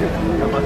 Come on.